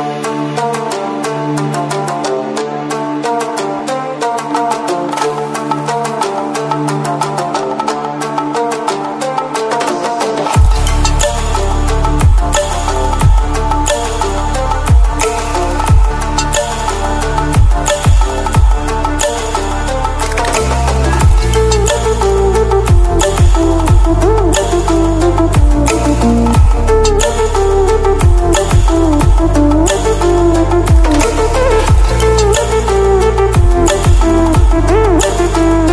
Thank you. you